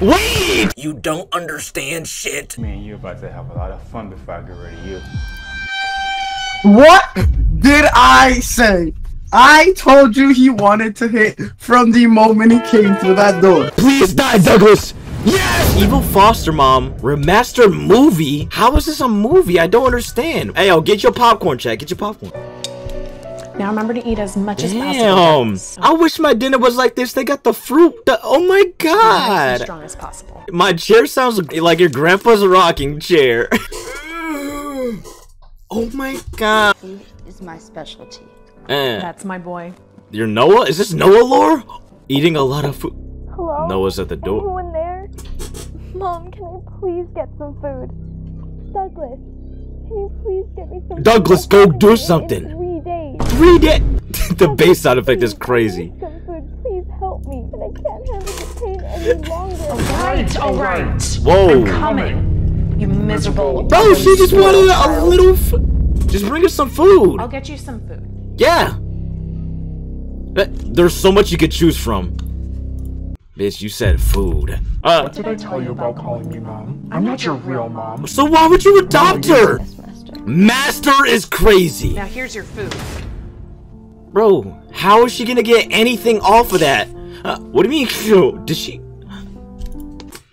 Wait! You don't understand shit. Man, you about to have a lot of fun before I get rid of you. What did I say? I told you he wanted to hit from the moment he came through that door. Please die, Douglas! Yes! Evil Foster Mom remastered movie? How is this a movie? I don't understand. Hey, yo, get your popcorn, chat. Get your popcorn. Now remember to eat as much as Damn! possible. I wish my dinner was like this. They got the fruit. The, oh my god. As god! strong as possible. My chair sounds like your grandpa's rocking chair. oh my god. Food is my specialty. Eh. That's my boy. You're Noah? Is this Noah lore? Eating a lot of food. Hello? Noah's at the door. Anyone there? Mom, can I please get some food? Douglas, can you please get me some Douglas, food? go do waiting something. Three days. Three day. the bass sound effect is crazy. Some food, please help me. And I can't handle the pain any longer. Alright, alright. Whoa. I'm Coming. You miserable. Bro, she just wanted a child. little. F- just bring us some food. I'll get you some food. Yeah. There's so much you could choose from. Bitch, you said food. Uh, what Did I tell you about calling me mom? I'm not your real mom. so why would you adopt her? Yes, master. Master is crazy. Now here's your food. Bro, how is she gonna get anything off of that? Uh, what do you mean? Yo, Did she?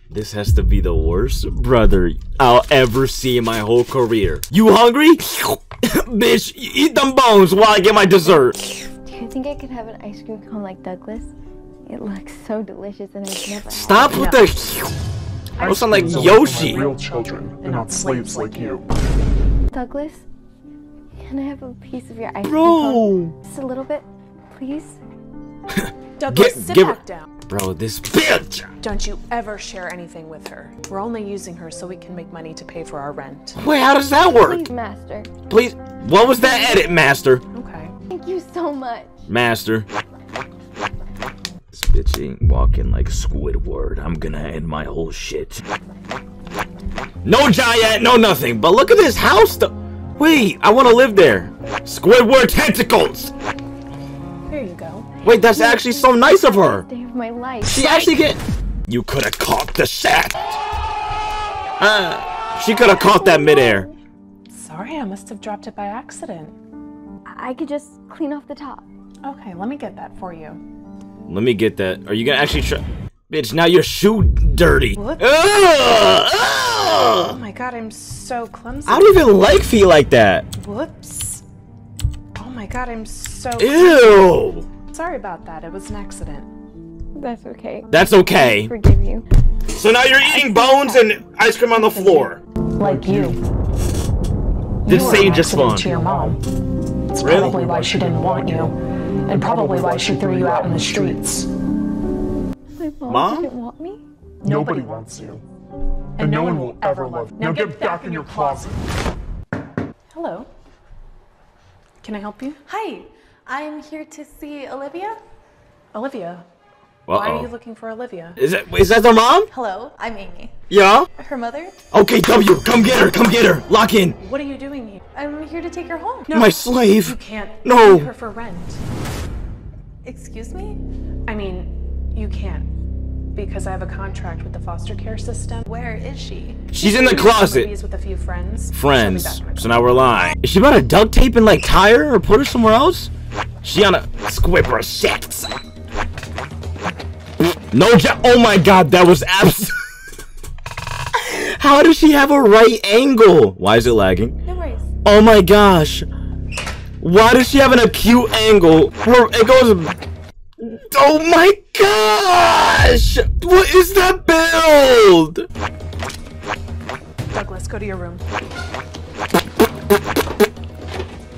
This has to be the worst brother I'll ever see in my whole career. You hungry? Bitch, eat them bones while I get my dessert. Do you think I could have an ice cream cone like Douglas? It looks so delicious and I've never Stop with the. I sound like Yoshi. Real children, and not slaves like you. It. Douglas, can I have a piece of your ice cream cone? Bro, Just a little bit, please? Douglas, Get- sit give back her- down. bro, this bitch. Don't you ever share anything with her. We're only using her so we can make money to pay for our rent. Wait, how does that work? Please, Master. Please, what was that edit, Master? Okay. Thank you so much. Master. This bitch ain't walking like Squidward. I'm gonna end my whole shit. No giant, no nothing. But look at this house. Th- Wait, I want to live there. Squidward tentacles. Here you go. Wait, that's actually so nice of her. Day of my life. She actually get. You could have caught the shaft. Uh, she could have caught that midair. Sorry, I must have dropped it by accident. I could just clean off the top. Okay, let me get that for you. Let me get that. Are you gonna actually try? Bitch, now your shoe dirty. What? Ugh, Oh my god, I'm so clumsy. I don't even like feet like that. Whoops. Oh my god, I'm so Ew. sorry about that. It was an accident. That's okay. That's okay. Forgive you. So now you're eating bones and ice cream on the floor. Like you. Did You Sage an just accident spawn? to your mom. It's Really? probably why she didn't want you. And probably why she threw you out in the streets. My mom, Mom? didn't want me. Nobody wants you. And no one will ever love you. Now get back in your closet. Hello. Can I help you? Hi, I'm here to see Olivia. Olivia. Why are you looking for Olivia? Is that is that the mom? Hello, I'm Amy. Yeah. Her mother? Okay, W, come get her, come get her. Lock in. What are you doing here? I'm here to take her home. No, My slave. You can't No. take her for rent. Excuse me? I mean, you can't. Because I have a contract with the foster care system. Where is she? She's in the Movies closet. with a few friends. Friends. back in a So now we're lying. Is she about to duct tape and like tie her or put her somewhere else? She on a squibber shit. No jo- Oh my god, that was abs. How does she have a right angle? Why is it lagging? No worries. Oh my gosh. Why does she have an acute angle? Her, it goes. Oh my gosh! What is that build? Douglas, go to your room.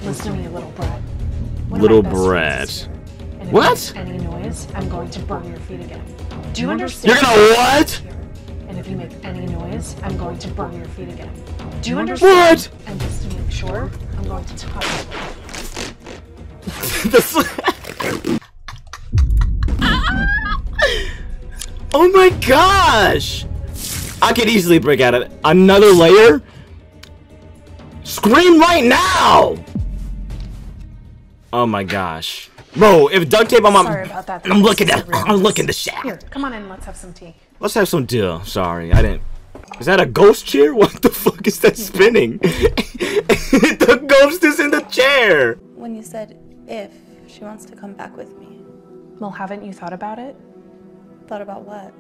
Listen to me, you little brat. One Little my best friends brat. is here, and if What? You make any noise, I'm going to burn your feet again. Do you understand? You're gonna what? And if you make any noise, I'm going to burn your feet again. Do you understand? What? And just to make sure, I'm going to touch you. The sl- oh my gosh! I could easily break out of it. Another layer? Scream right now! Oh my gosh. Bro, if duct tape on my Sorry about that. I'm looking at. I'm looking the shack. Here, come on in. Let's have some tea. Let's have some deal. Sorry, I didn't. Is that a ghost chair? What the fuck is that hmm. spinning? the ghost is in the chair. When you said if she wants to come back with me, Well, haven't you thought about it? Thought about what?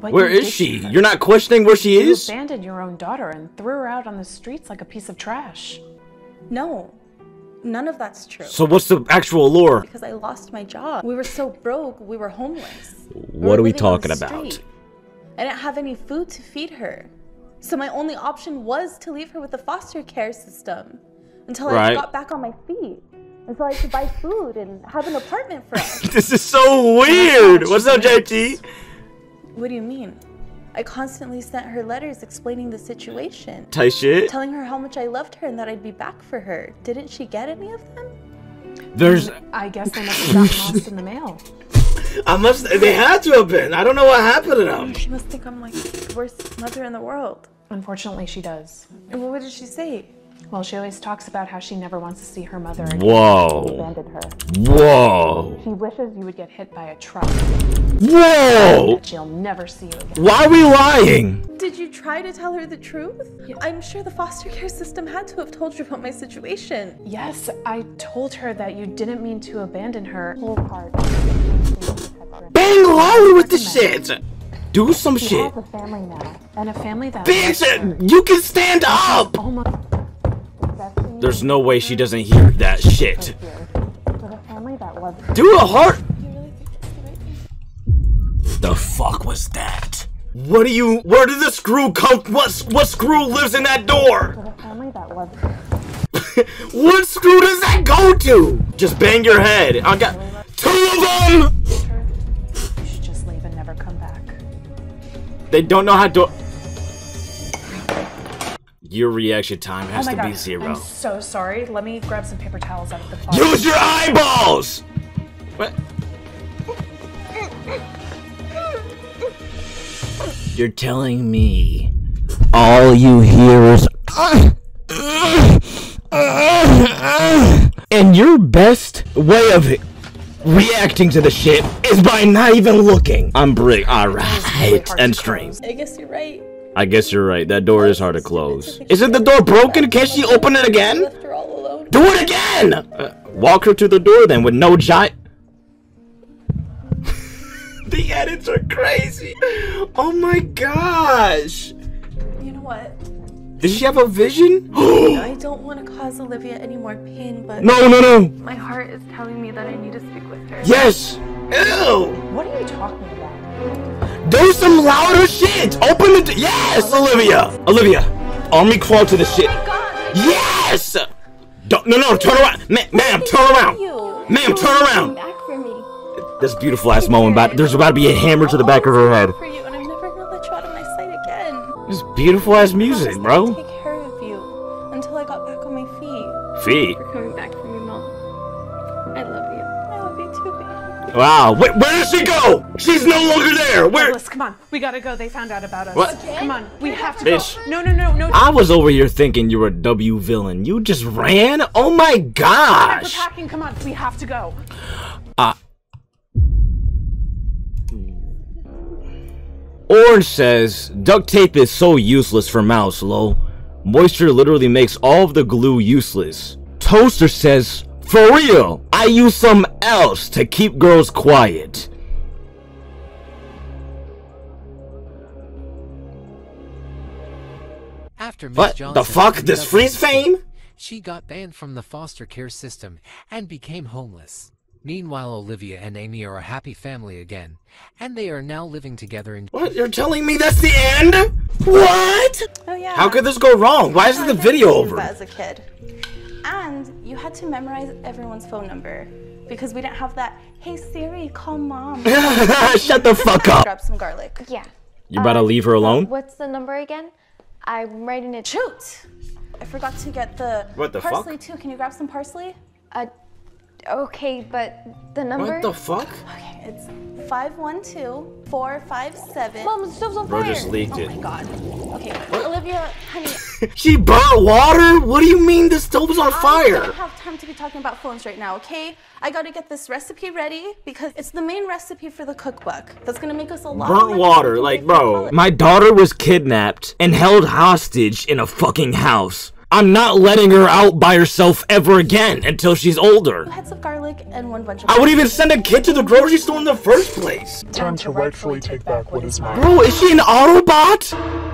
What Where you is did she? her. You're not questioning where she You is? abandoned your own daughter and threw her out on the streets like a piece of trash. No, none of that's true. So what's the actual lore? because I lost my job. We were so broke, we were homeless. What are we living on the talking about? I didn't have any food to feed her. So my only option was to leave her with the foster care system until Right. I got back on my feet. Until I could buy food and have an apartment for us. This is so weird. What's up, JT? what do you mean? I constantly sent her letters explaining the situation, Tight shit. telling her how much I loved her and that I'd be back for her. Didn't she get any of them? There's. I guess they must have gotten lost in the mail. I must. They had to have been. I don't know what happened to them. She must think I'm like the worst mother in the world. Unfortunately, she does. And what did she say? Well, she always talks about how she never wants to see her mother again. Whoa. Abandoned her. Whoa. She wishes you would get hit by a truck. Whoa. That she'll never see you again. Why are we lying? Did you try to tell her the truth? I'm sure the foster care system had to have told you about my situation. Yes, I told her that you didn't mean to abandon her. Whole heart. Bang louder with the shit. Do some She shit. has a family now, and a family that Bitch, you can stand up. almost. There's no way she doesn't hear that shit. With a family that loves her. Do a heart. You really think that's the right thing? The fuck was that? What do you? Where did the screw come? What? What screw lives in that door? With a family that loves her. What screw does that go to? Just bang your head. I got two of them. You should just leave and never come back. They don't know how to. Your reaction time oh has oh my to god, be zero. I'm so sorry. Let me grab some paper towels out of the closet. Use your eyeballs. What? You're telling me all you hear is. Ah, ah, ah, and your best way of reacting to the shit is by not even looking. I'm brick. Alright, hard to and close. streams. I guess you're right. I guess you're right. That door is hard to close. Isn't the door broken? Can she open it again? left her all alone. Do it again! Uh, walk her to the door then with no giant. the edits are crazy. Oh my gosh. You know what? Does she have a vision? I don't want to cause Olivia any more pain, but no, no, no. my heart is telling me that I need to speak with her. Yes. Ew. What are you talking about? Do some louder shit. Open the. D- yes, Olivia. Olivia. Army crawl to the shit. Oh God, Yes. Don't, no, no, turn around. Ma- ma'am, turn around. Ma'am, turn around. Back for me. This beautiful ass moment. About, there's about to be a hammer to the back of her head. For you, and I'm never gonna let you out of my sight again. This beautiful ass music, I bro. Take care of you until I got back on my feet. Feet. Wow. Wait, where did she go? She's no longer there. Where? Douglas, come on. We gotta go. They found out about us. What? Come on. We have to Bitch. go. No, no, no, no. I was over here thinking you were a W villain. You just ran? Oh my We're gosh. packing. Come on. We have to go. Uh, Orange says duct tape is so useless for mouse, lol. Moisture literally makes all of the glue useless. Toaster says, for real, I use some else to keep girls quiet. After Miss What Johnson the fuck? This up freeze fame? She got banned from the foster care system and became homeless. Meanwhile, Olivia and Amy are a happy family again, and they are now living together in. What? You're telling me that's the end? What? Oh yeah. How could this go wrong? Why isn't the video over? As a kid, and you had to memorize everyone's phone number because we didn't have that. Hey Siri, call mom. Shut the fuck up. Grab some garlic. Yeah. You about to leave her alone? What's the number again? I'm writing it. Shoot! I forgot to get the What the fuck? parsley too. Can you grab some parsley? Uh, Okay, but the number. What the fuck? Okay, it's 512 457. Mom, the stove's on fire. Bro just leaked Oh it. my god. Okay, Olivia, honey, She burnt water? What do you mean the stove's on I fire? I don't have time to be talking about phones right now, okay? I gotta get this recipe ready because it's the main recipe for the cookbook. That's gonna make us a lot of Burnt money water, like, can pay for bro. My daughter was kidnapped and held hostage in a fucking house. I'm not letting her out by herself ever again until she's older. Two heads of garlic and one bunch of. I would even send a kid to the grocery store in the first place. Time to rightfully take back what is mine. Bro, is she an Autobot?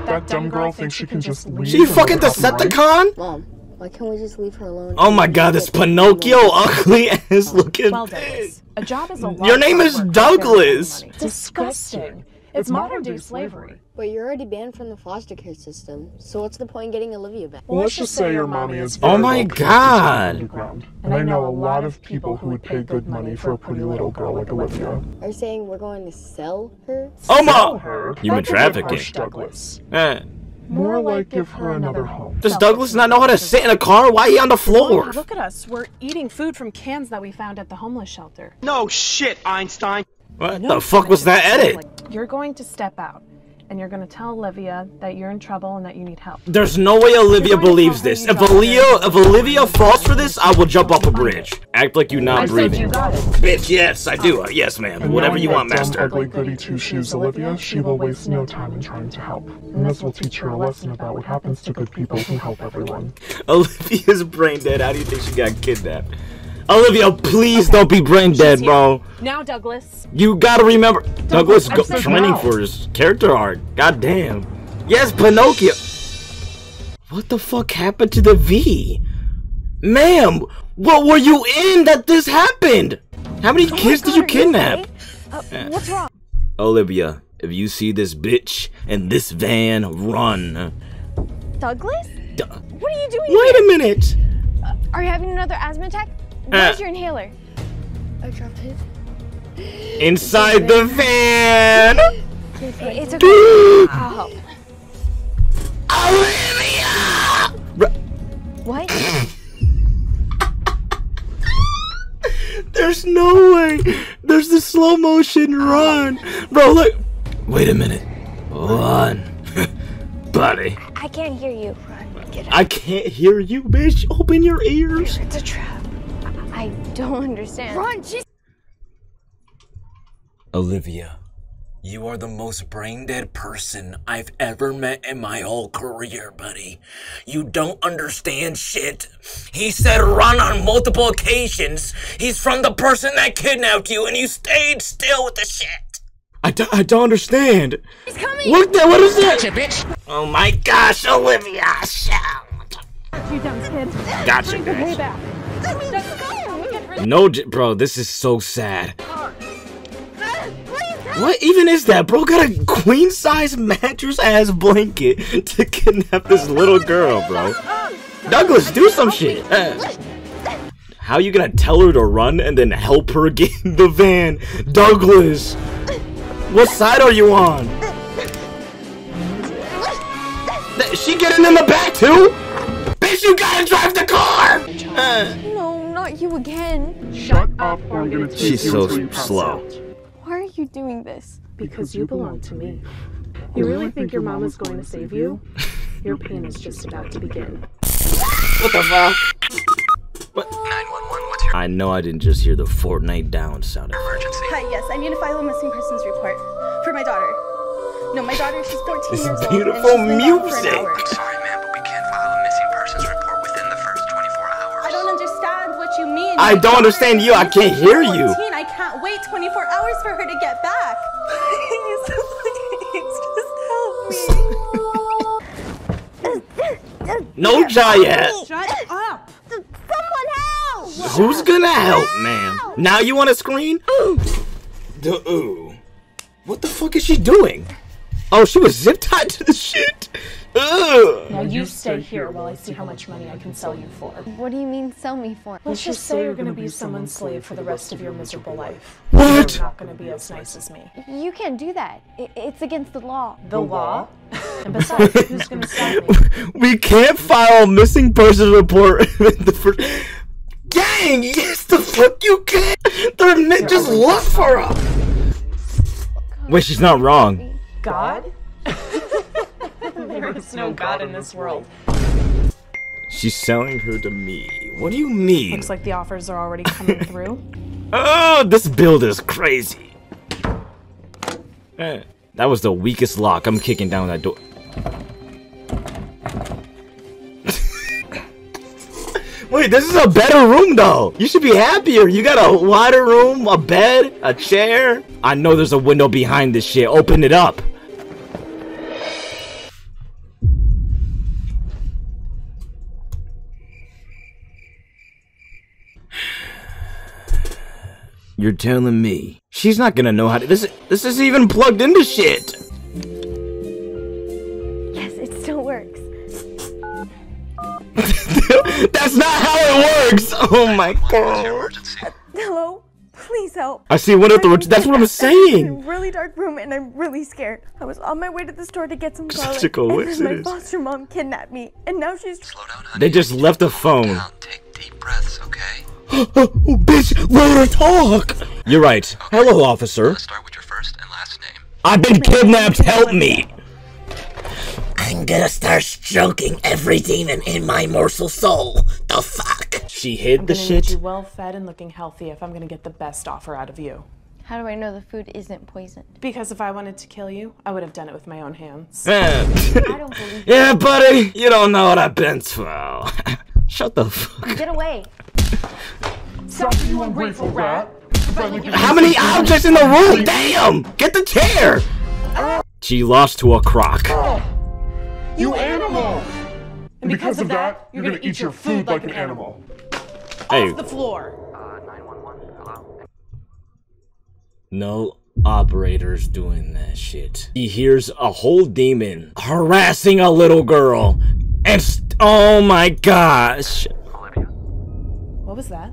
That dumb girl thinks she can just leave. She and fucking live happy life. Decepticon? Mom, why can't we just leave her alone? Oh my god, this Pinocchio ugly ass looking Well, pig. Douglas, a job is a lot Your name is Douglas. very little money. Disgusting. It's modern day slavery. But you're already banned from the foster care system, so what's the point in getting Olivia back? Well, let's just say your mommy is Oh my well connected to the God. underground. And I know a lot of people who would pay good money for a pretty little girl like Olivia. Are you saying we're going to sell her? Oh Sell my! her? Human That's a trafficking. harsh, Douglas. Eh. More like give her another home. Does Douglas not know how to sit in a car? Why he on the floor? Look at us. We're eating food from cans that we found at the homeless shelter. No shit, Einstein. What the fuck was that edit? You're going to step out and you're going to tell Olivia that you're in trouble and that you need help. There's no way Olivia believes this. If Olivia, if Olivia falls for this, I will jump off a bridge. Act like you're not I said breathing. you got it. Bitch, yes, I do. Uh, Yes, ma'am. Whatever you want, dumb, master. ugly goody two shoes Olivia, she will waste no time in trying to help. And this will teach her a lesson about what happens to good people who help everyone. Olivia's brain dead. How do you think she got kidnapped? Olivia, please don't be brain dead, bro. Now, Douglas. You gotta remember, Douglas I go training now. for his character arc. God damn. Yes, Pinocchio. What the fuck happened to the V? Ma'am, what were you in that this happened? How many kids did you kidnap? Uh, what's wrong? Olivia, if you see this bitch and this van, run. Douglas? D- What are you doing Wait here? a minute. Are you having another asthma attack? Uh. Where's your inhaler? I dropped it. Inside the van. It's okay. I'll help. Olivia! What? There's no way. There's the slow motion run. Bro, look. Wait a minute. Run. Buddy. I can't hear you. Get I can't hear you, bitch. Open your ears. It's a trap. I don't understand. Run, she's Olivia, you are the most brain dead person I've ever met in my whole career, buddy. You don't understand shit. He said run on multiple occasions. He's from the person that kidnapped you, and you stayed still with the shit. I, do, I don't understand. He's coming. What the, what is that? bitch. Oh my gosh, Olivia. Shout. You dumb kid. Gotcha, guys. back. No, bro, this is so sad. What even is that, bro? Got a queen size mattress ass blanket to kidnap this little girl, bro. Douglas, do some shit. Uh, how you gonna tell her to run and then help her get in the van? Douglas, what side are you on? She getting in the back too? Bitch, you gotta drive the car! Uh, not you again. Shut up or I'm gonna take She's you so until you slow. out. Why are you doing this? Because you belong to me. You really think your mom is going to save you? Your pain is just about to begin. What the fuck? What? 911, what's your... I know I didn't just hear the Fortnite down sound. Emergency. Hi, yes, I need to file a missing persons report for my daughter. No, my daughter, she's 14 This years old. beautiful and she's been gone for an music. What. I don't daughter understand you. I can't hear you. 14. I can't wait 24 hours for her to get back. Please, please, just help me. No Jayet. Shut up. Someone help! Who's gonna help, man? Now you want to screen? The ooh. What the fuck is she doing? Oh, she was zip tied to the shit. Ugh. Now you stay here while I see how much money I can sell you for. What do you mean sell me for? Let's just say you're gonna be someone's slave for the rest of your miserable life. What? You're not gonna be as nice as me. You can't do that. It's against the law. The law? And besides, who's gonna stop me? We can't file a missing person report in the first. Get saying. Yes, the fuck you can. They're ni- just look for her. Wait, she's not wrong. God? There is no God in this world. She's selling her to me. What do you mean? Looks like the offers are already coming through. Oh, this build is crazy. Eh, that was the weakest lock. I'm kicking down that door. Wait, this is a better room though. You should be happier. You got a wider room, a bed, a chair. I know there's a window behind this shit. Open it up. You're telling me she's not gonna know how to. This this is even plugged into shit. Yes, it still works. That's not how it works. Oh my god. Hello? Please help. I see one of the. That's what I'm saying. I'm in a saying. really dark room and I'm really scared. I was on my way to the store to get some Such garlic. a and then my coincidence. foster mom kidnapped me, and now she's. Down, They just left the phone. take deep breaths, okay? Oh, bitch, let her talk. You're right. Hello, officer. Start with your first and last name. I've been kidnapped. Help me. I'm gonna start stroking every demon in my morsel soul. The fuck? She hid I'm the gonna need shit. you well fed and looking healthy if I'm gonna get the best offer out of you. How do I know the food isn't poisoned? Because if I wanted to kill you, I would have done it with my own hands. Eh. I don't believe yeah, buddy. You don't know what I've been through. Shut the fuck. Get away! Stop you ungrateful rat! How many objects in the room? Damn! Get the chair! She lost to a croc. You animal! And because of that, you're gonna eat your food like an animal. Hey, The floor. no operators doing that shit. He hears a whole demon harassing a little girl. And st- oh my gosh. What was that?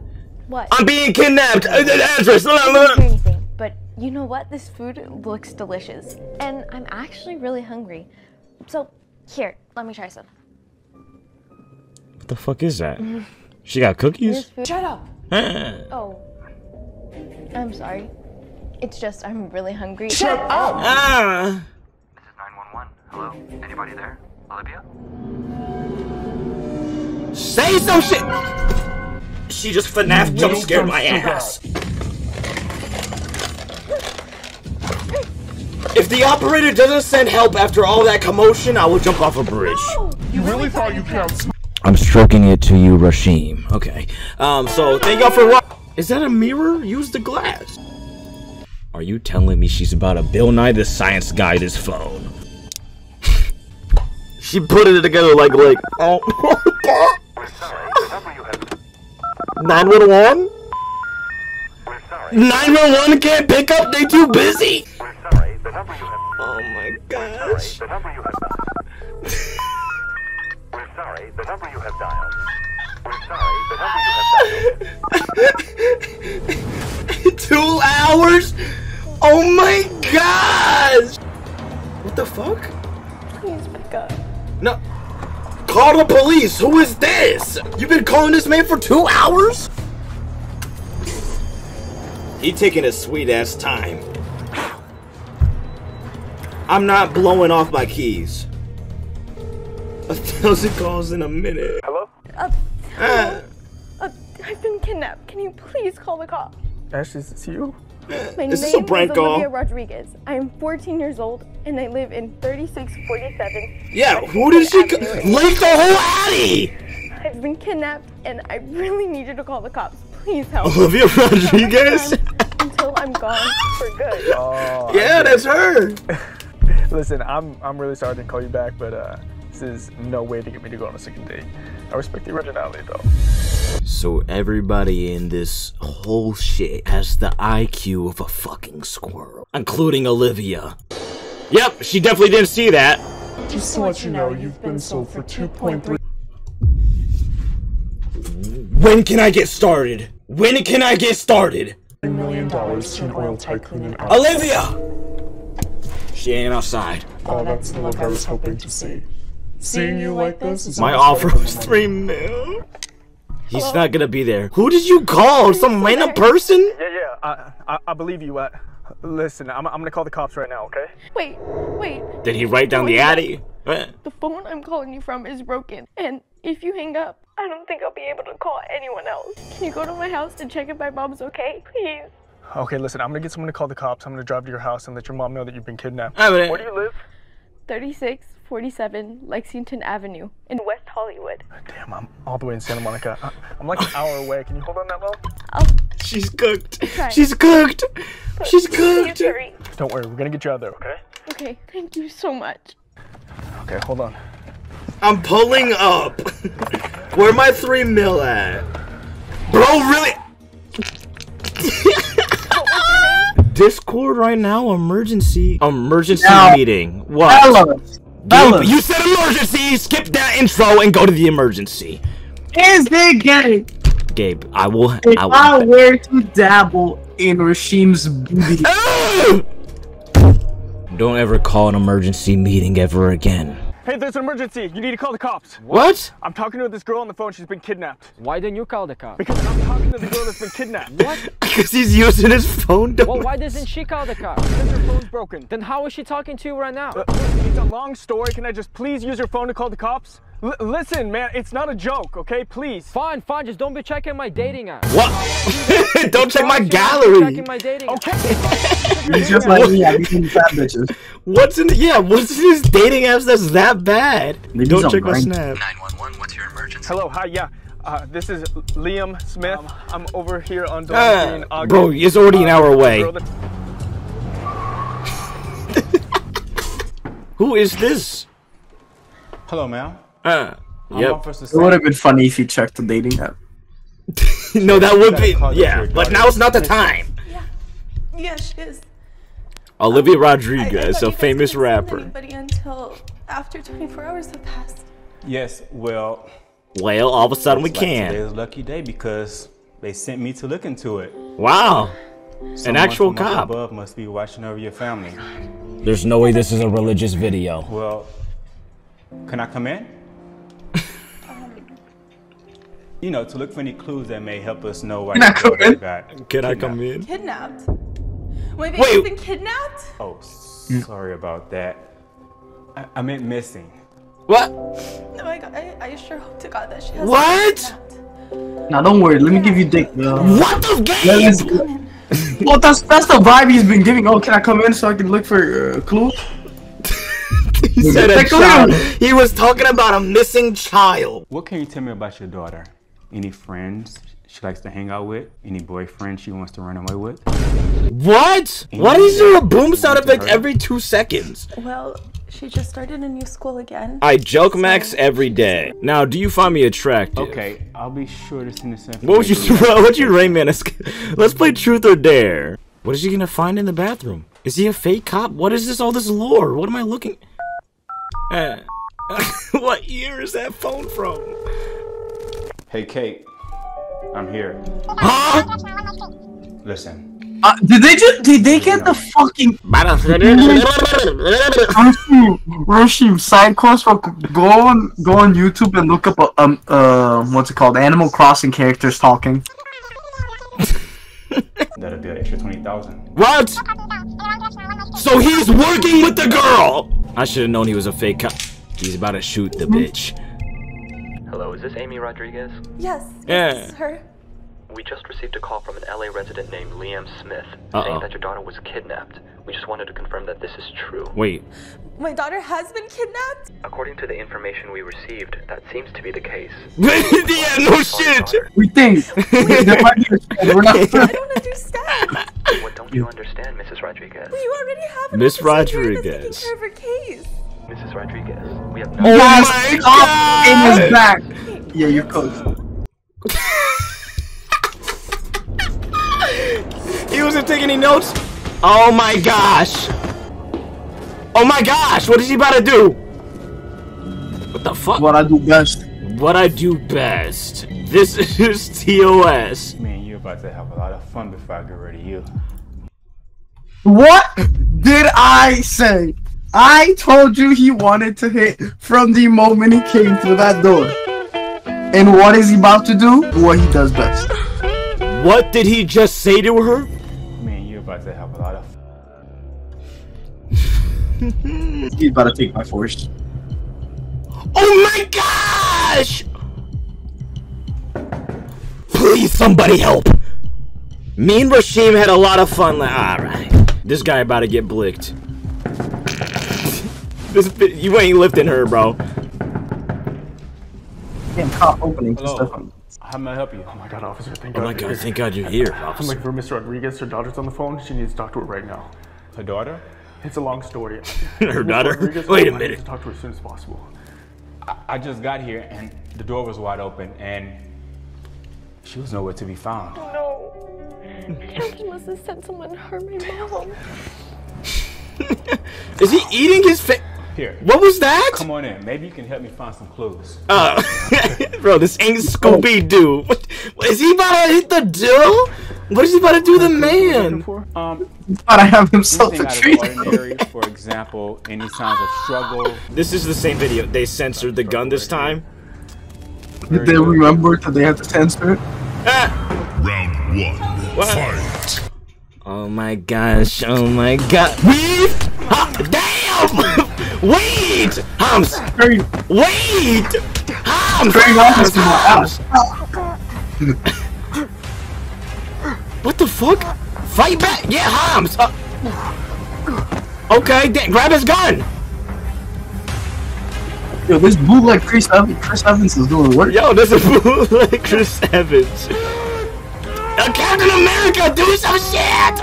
What? I'm being kidnapped! Uh, the address! I didn't anything, but you know what? This food looks delicious. And I'm actually really hungry. So, here, let me try some. What the fuck is that? She got cookies? Shut up! Oh. I'm sorry. It's just I'm really hungry. Shut up! Ah! This is 911. Hello? Anybody there? Olivia? Say some shit! She just FNAF jump scared my ass. If the operator doesn't send help after all that commotion, I will jump off a bridge. You really thought you could outsmart I'm stroking it to you, Rasheam. Okay. Um, so thank y'all for what? Is that a mirror? Use the glass. Are you telling me she's about to Bill Nye the Science Guy this phone? she put it together like like oh 911? 911 can't pick up, they too busy. We're sorry. The number you have. Oh my gosh. The number you have dialed. We're sorry. The number you have dialed. We're sorry. The number you have dialed. Two hours? Oh my gosh! What the fuck? Please pick up. No. Call the police! Who is this? You've been calling this man for two hours? He taking his sweet ass time. I'm not blowing off my keys. A thousand calls in a minute. Hello? Uh, Ah. uh, I've been kidnapped. Can you please call the cops? Ashley, is this you? My Is name this a prank is call? Olivia Rodriguez. I am 14 years old and I live in 3647. Yeah, who did she co- link the whole Addy? I've been kidnapped and I really need you to call the cops. Please help. Olivia Rodriguez? Until I'm gone for good. Oh, Yeah, that's her. Listen, I'm I'm really sorry I didn't call you back, but uh, this is no way to get me to go on a second date. I respect the originality though. So everybody in this whole shit has the IQ of a fucking squirrel, including Olivia. Yep, she definitely didn't see that. Just to let you know, you've been sold for 2.3 When can I get started? When can I get started? million dollars to an oil tycoon in Al- Olivia! She ain't outside. Oh, that's the look I was hoping to see. Seeing you like this is My offer was three mil. He's not gonna be there. Who did you call? Some random person? Yeah, yeah, I, I, I believe you. Uh, listen, I'm, I'm gonna call the cops right now, okay? Wait, wait. Did he write down the addy? The phone I'm calling you from is broken, and if you hang up, I don't think I'll be able to call anyone else. Can you go to my house and check if my mom's okay, please? Okay, listen, I'm gonna get someone to call the cops. I'm gonna drive to your house and let your mom know that you've been kidnapped. But- Where do you live? 3647 Lexington Avenue in West Hollywood. Damn, I'm all the way in Santa Monica. I- I'm like an hour away. Can you hold on that long? Oh, she's cooked. Try. She's cooked. She's cooked. Don't worry, we're gonna get you out there, okay? Okay, thank you so much. Okay, hold on. I'm pulling up. Where my three mil at? Bro, really? Discord right now, emergency, emergency Now, meeting. What? Fellas, Gabe, fellas, you said emergency. Skip that intro and go to the emergency. is it gay Gabe, I will. if I I will. were to dabble in Rasheam's booty? Don't ever call an emergency meeting ever again. Hey, there's an emergency. You need to call the cops. What? I'm talking to this girl on the phone. She's been kidnapped. Why didn't you call the cops? Because I'm talking to the girl that's been kidnapped. What? Because he's using his phone to. Well, why doesn't she call the cops? Because her phone's broken. Then how is she talking to you right now? Uh, it's a long story. Can I just please use your phone to call the cops? L- listen, man, it's not a joke, okay? Please. Fine, fine, just don't be checking my dating app. What? Don't check my gallery. Checking gallery. my dating app. Okay. He's just like me, I be fat bitches. What's in? The, Yeah, what's in his dating apps that's that bad? Maybe Don't check my snap. 911, what's your emergency? Hello, hi, yeah. Uh, this is Liam Smith. I'm over here on Ah, Dolphin August. bro, it's already an hour away. Who is this? Hello, ma'am. Uh, yep. It would have been funny if you checked the dating app. no, that would be. Yeah, but now it's not the time. Yeah, she is. Olivia I- I Rodriguez, thought a you guys famous couldn't send rapper. Anybody until after 24 hours have passed. Yes, well, Well, all of a sudden we like can. Today's a lucky day because they sent me to look into it. Wow. An actual from cop. above must be watching over your family. There's no way this is a religious video. Well, can I come in? You know, to look for any clues that may help us know why Can I your come daughter in? got Can I come in? Kidnapped. My Wait. baby's been kidnapped? Oh, sorry about that. I, I meant missing. What? No, I, I, I sure hope to God that she has What? Now don't worry, let me give you dick, bro. What the Let game? me- Well, that's that's the vibe he's been giving. Oh, can I come in so I can look for uh, clues? He said a Like, child. He was talking about a missing child. What can you tell me about your daughter? Any friends she likes to hang out with? Any boyfriend she wants to run away with? What? Why is there a boom sound effect every two seconds? Well, she just started a new school again. I joke Max every day. Now, do you find me attractive? Okay, I'll be sure to send this information. What would you what would you rate me on a scale? Let's play truth or dare. What is he gonna find in the bathroom? Is he a fake cop? What is this? All this lore? What am I looking? Uh, what year is that phone from? Hey, Kate. I'm here. Huh? Listen. Uh, did they just did they get the fucking Rasheam, Rasheam side quest? For, go on go on YouTube and look up uh, um uh what's it called? Animal Crossing characters talking. That'll be an extra 20000 What? So he's working with the girl. I should have known he was a fake cop. He's about to shoot the bitch. Hello, is this Amy Rodriguez? Yes, Yeah. this is her. We just received a call from an LA resident named Liam Smith Uh-oh. saying that your daughter was kidnapped. We just wanted to confirm that this is true. Wait. My daughter has been kidnapped? According to the information we received, that seems to be the case. yeah, no shit. We think there might be a- we're not I don't understand. What don't you understand, Mrs. Rodriguez? You already have an Miss officer Rodriguez. taking care of her case. Mrs. Rodriguez, we have Oh no my Stop in his god! back. Yeah, you're cooked. He wasn't taking any notes. Oh my gosh! Oh my gosh! What is he about to do? What the fuck? What I do best. What I do best. This is TOS. Man, you're about to have a lot of fun before I get rid of you. What did I say? I told you he wanted to hit from the moment he came through that door. And what is he about to do? What he does best. What did he just say to her? Man, you're about to have a lot of. He's about to take my force. Oh my gosh! Please, somebody help! Me and Rasheam had a lot of fun. La- Alright. This guy about to get blicked. This bi- You ain't lifting her, bro. Damn, cop opening Hello. How may I help you? Oh my god, officer, thank Oh god. my god, thank god you're here, I'm officer. looking for Miss Rodriguez. Her daughter's on the phone. She needs to talk to her right now. Her daughter? It's a long story. Her Miss daughter? Rodriguez, Wait a I need minute. to talk to her as soon as possible. I, I just got here and the door was wide open and she was nowhere to be found. No. Johnson must have sent someone to hurt my mom. Is he eating his face? Here. What was that? Come on in. Maybe you can help me find some clues. Uh, bro, this ain't Scooby Doo. What, is he about to hit the door? What is he about to do to the man? Um, He's about to have himself a treat. for example, any signs of struggle. This is the same video. They censored the gun this time. Did they remember that they had to censor it? Round one. What? Fight. Oh my gosh, oh my god. Weed! Ah, damn! Wait! Hams! Wait! Hams! very obvious to my Hams! What the fuck? Fight back! Yeah, Hams! Uh, okay, da- grab his gun! Yo, this bootleg Chris Evans, Chris Evans is doing work. Yo, this is like Chris Evans. Uh, Captain America, do some shit!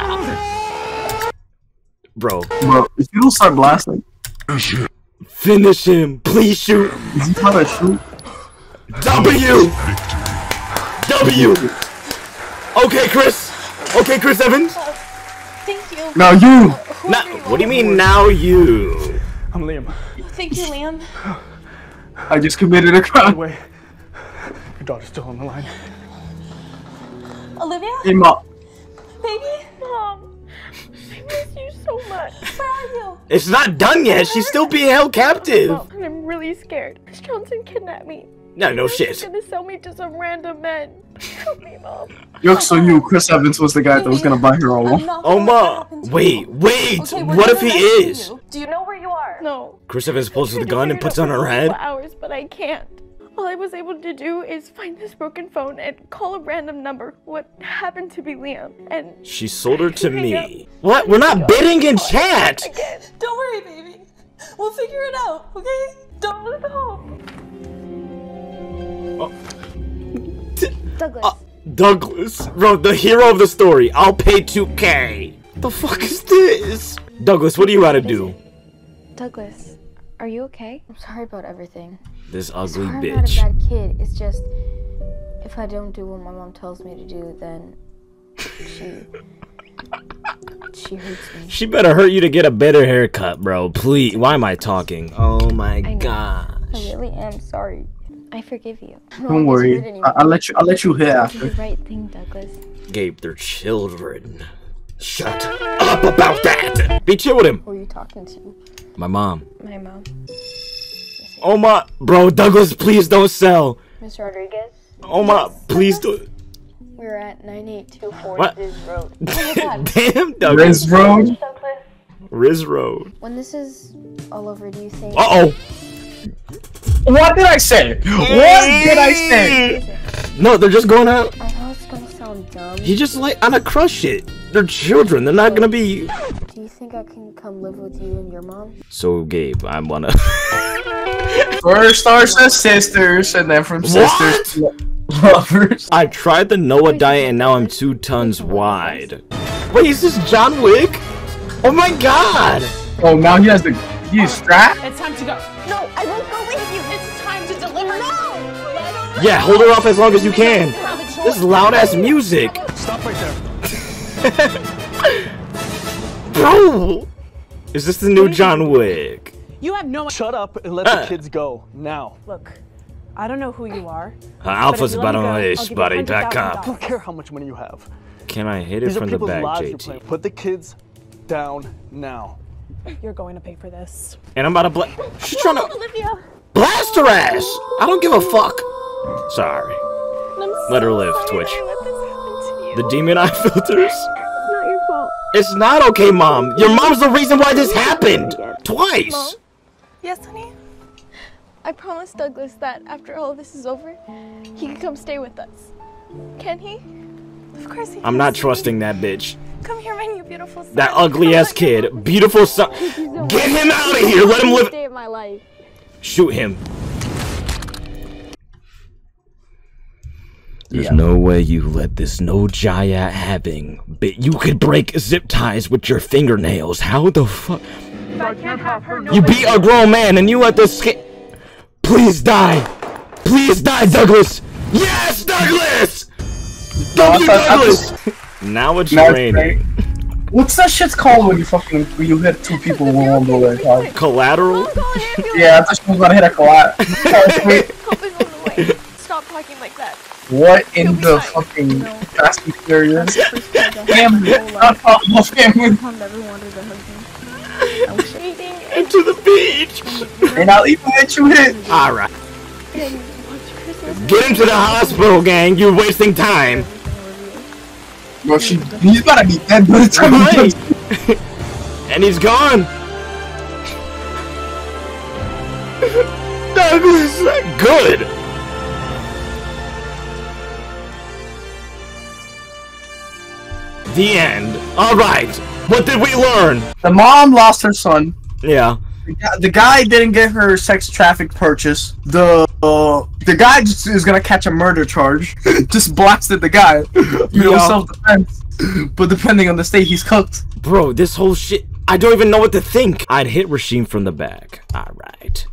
Bro, Bro, if you don't start blasting, finish him. Please shoot. is he trying to shoot? W! W! Okay, Chris. Okay, Chris Evans. Thank you. Now you! Now, what do you mean now you? I'm Liam. Thank you, Liam. I just committed a crime. Wait. Your daughter's still on the line. Olivia? Hey, mom. Baby? Mom, I miss you so much. Where are you? It's not done yet. She's still being held captive. And I'm really scared. Miss Johnson kidnapped me. No, no She's shit. gonna sell me to some random men. Help me, Mom. Yo, so you, Chris Evans was the guy that was gonna buy her all. Oh ma, wait, wait. Okay, what if he is? you. Do you know where you are? No. Chris Evans pulls the Tried gun and puts it on her head. hours, but I can't. All I was able to do is find this broken phone and call a random number. What happened to be Liam, and She sold her to me. What? We're not bidding in chat. again. Don't worry, baby. We'll figure it out, okay? Don't lose hope. Douglas. Uh, Douglas, bro, the hero of the story. I'll pay 2K. The fuck is this? Douglas, what do you gotta do? Douglas, are you okay? I'm sorry about everything. This ugly bitch. I'm not a bad kid. It's just if I don't do what my mom tells me to do, then she she hurts me. She better hurt you to get a better haircut, bro. Please. Why am I talking? Oh my I know. god. I really am sorry. I forgive you. No Don't one gets hurt worry. I- I'll let you. I'll let you hit after. the right thing, Douglas. Gabe, they're children. Shut up about that. Be chill with him. Who are you talking to? My mom. My mom. Oh my, bro, Douglas, please don't sell. Miss Rodriguez. Oh my, please do. We're at 9824 What? Riz Road. Damn, Douglas. Riz Road? Riz Road. When this is all over, do you think? Uh oh. What did I say? What did I say? No, they're just going out. I know it's gonna sound dumb. He just like on a crush it. They're children. They're not gonna be. Do you think I can come live with you and your mom? So Gabe, I wanna. First stars to sisters, and then from sisters to lovers. I tried the Noah diet and now I'm two tons wide. Wait, is this John Wick? Oh my god! Oh, now he has the he's strapped. It's time to go. No, I won't go with you. It's time to deliver. No! Yeah, hold her off as long as you can. This is loud ass music. Stop right there. Bro! Is this the new John Wick? You have no. Shut up and let Uh. the kids go now. Look, I don't know who you are. Uh, Alpha's But if you let about I'll buddy, $100,000. I don't care how much money you have. Can I hit it These are from the back, JT? Put the kids down now. You're going to pay for this. And I'm about to bla- She's trying to Olivia. blast her ass! I don't give a fuck. Sorry. I'm Let her live, sorry Twitch. that I let this to you. The demon eye filters? It's not your fault. It's not okay, Mom. Your mom's the reason why this happened. Twice. Mom? Yes, honey? I promised Douglas that after all this is over, he could come stay with us. Can he? Of course he I'm not trusting that bitch. Come here, my new beautiful son. That ugly ass kid. Beautiful son. Get him out of here. Let him live. Day of my life. Shoot him. There's no way you let this no Jaya having, but you could break zip ties with your fingernails. How the fuck? I can't have her You beat a grown man and you let this kid. Please die. Please die, Douglas. Yes, Douglas. W. I thought- I Douglas. Now it's Now it's raining. What's that shit's called when you fucking when you hit two people with one bullet? Like, Collateral. yeah, I thought she was gonna hit a collat. Stop talking like that. What in the fucking Fast and Furious? Family, not about family. Mom never wanted to hug me. I was eating into the beach. And I'll even let you hit. All right. and watch Christmas. Get him to the hospital, gang. You're wasting time. Bro, she, he's about to be dead by the time he Right. gets. And he's gone. Douglas, good. The end. All right. What did we learn? The mom lost her son. Yeah. The guy- didn't get her sex traffic purchase. The uh, the guy just is gonna catch a murder charge. just blasted the guy. You know, self defense. But depending on the state, he's cooked. Bro, this whole shit. I don't even know what to think. I'd hit Rasheam from the back. All right.